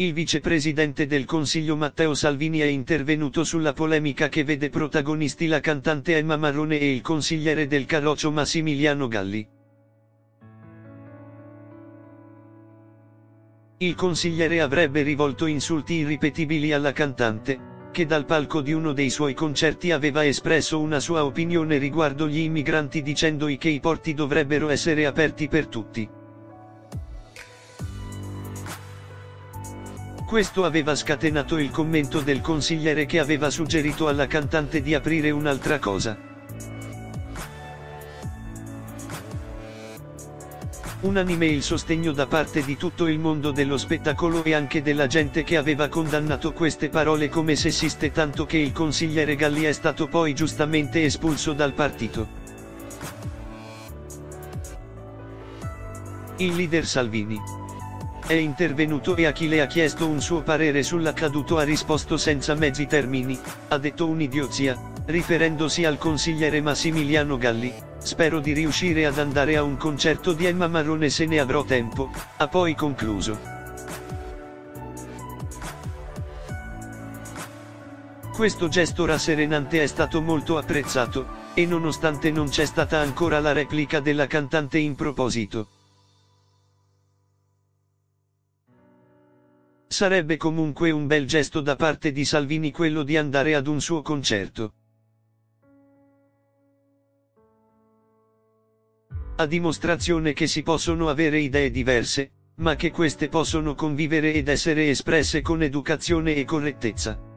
Il vicepresidente del Consiglio Matteo Salvini è intervenuto sulla polemica che vede protagonisti la cantante Emma Marrone e il consigliere del Carroccio Massimiliano Galli. Il consigliere avrebbe rivolto insulti irripetibili alla cantante, che dal palco di uno dei suoi concerti aveva espresso una sua opinione riguardo gli immigranti dicendogli che i porti dovrebbero essere aperti per tutti. Questo aveva scatenato il commento del consigliere che aveva suggerito alla cantante di aprire un'altra cosa. Unanime il sostegno da parte di tutto il mondo dello spettacolo e anche della gente che aveva condannato queste parole come sessiste tanto che il consigliere Galli è stato poi giustamente espulso dal partito. Il leader Salvini è intervenuto e a chi le ha chiesto un suo parere sull'accaduto ha risposto senza mezzi termini, ha detto un'idiozia, riferendosi al consigliere Massimiliano Galli, Spero di riuscire ad andare a un concerto di Emma Marrone se ne avrò tempo, ha poi concluso. Questo gesto rasserenante è stato molto apprezzato, e nonostante non c'è stata ancora la replica della cantante in proposito. Sarebbe comunque un bel gesto da parte di Salvini quello di andare ad un suo concerto. a dimostrazione che si possono avere idee diverse, ma che queste possono convivere ed essere espresse con educazione e correttezza.